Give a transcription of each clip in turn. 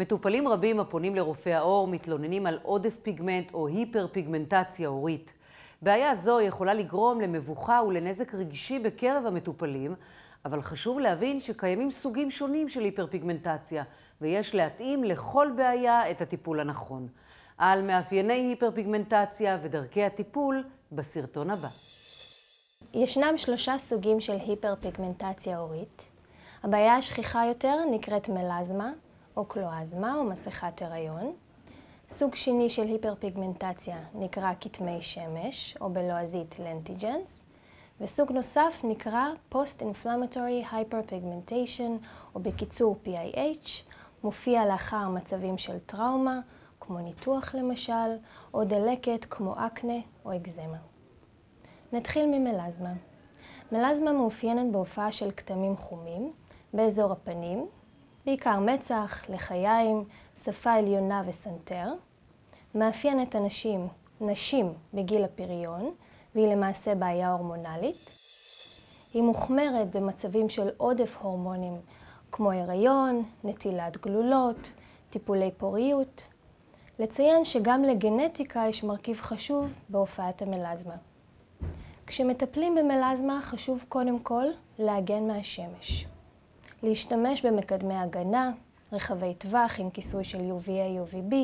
מטופלים רבים הפונים לרופא העור מתלוננים על עודף פיגמנט או היפר-פיגמנטציה עורית. בעיה זו יכולה לגרום למבוכה ולנזק רגשי בקרב המטופלים, אבל חשוב להבין שקיימים סוגים שונים של היפר-פיגמנטציה, ויש להתאים לכל בעיה את הטיפול הנכון. על מאפייני היפר-פיגמנטציה ודרכי הטיפול בסרטון הבא. ישנם שלושה סוגים של היפר-פיגמנטציה עורית. הבעיה השכיחה יותר נקראת מלזמה, או קלואזמה, או מסכת הריון. סוג שני של היפרפיגמנטציה נקרא כתמי שמש, או בלועזית לנטיג'נס, וסוג נוסף נקרא Post-Inflammatory Hyperpigmentation, או בקיצור PIH, מופיע לאחר מצבים של טראומה, כמו ניתוח למשל, או דלקת כמו אקנה או אקזמה. נתחיל ממלזמה. מלזמה מאופיינת בהופעה של כתמים חומים באזור הפנים, בעיקר מצח, לחיים, שפה עליונה וסנטר. מאפיינת אנשים, נשים בגיל הפריון, והיא למעשה בעיה הורמונלית. היא מוחמרת במצבים של עודף הורמונים כמו הריון, נטילת גלולות, טיפולי פוריות. לציין שגם לגנטיקה יש מרכיב חשוב בהופעת המלזמה. כשמטפלים במלזמה חשוב קודם כל להגן מהשמש. להשתמש במקדמי הגנה, רחבי טווח עם כיסוי של UVA, UVB.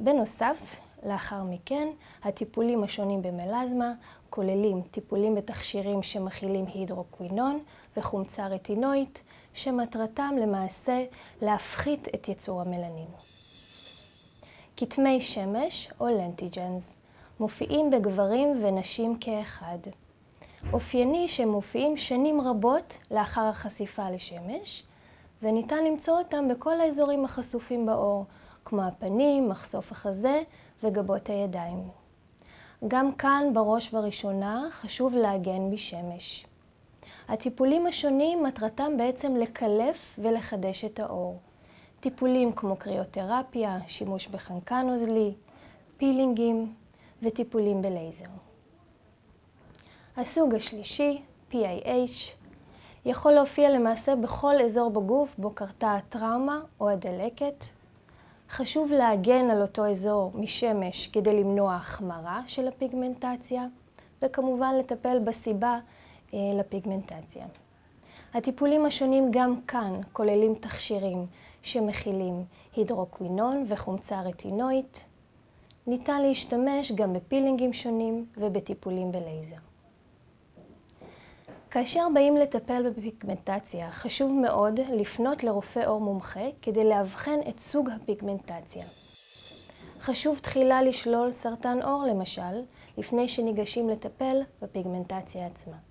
בנוסף, לאחר מכן, הטיפולים השונים במלזמה כוללים טיפולים בתכשירים שמכילים הידרוקווינון וחומצה רטינואית, שמטרתם למעשה להפחית את יצור המלנין. כתמי שמש או לנטיג'נס מופיעים בגברים ונשים כאחד. אופייני שהם מופיעים שנים רבות לאחר החשיפה לשמש, וניתן למצוא אותם בכל האזורים החשופים בעור, כמו הפנים, מחשוף החזה וגבות הידיים. גם כאן, בראש ובראשונה, חשוב להגן משמש. הטיפולים השונים מטרתם בעצם לקלף ולחדש את העור. טיפולים כמו קריאותרפיה, שימוש בחנקן נוזלי, פילינגים וטיפולים בלייזר. הסוג השלישי, PIH, יכול להופיע למעשה בכל אזור בגוף בו קרתה הטראומה או הדלקת. חשוב להגן על אותו אזור משמש כדי למנוע החמרה של הפיגמנטציה, וכמובן לטפל בסיבה אה, לפיגמנטציה. הטיפולים השונים גם כאן כוללים תכשירים שמכילים הידרוקווינון וחומצה רטינואית. ניתן להשתמש גם בפילינגים שונים ובטיפולים בלייזר. כאשר באים לטפל בפיגמנטציה, חשוב מאוד לפנות לרופא עור מומחה כדי לאבחן את סוג הפיגמנטציה. חשוב תחילה לשלול סרטן עור למשל, לפני שניגשים לטפל בפיגמנטציה עצמה.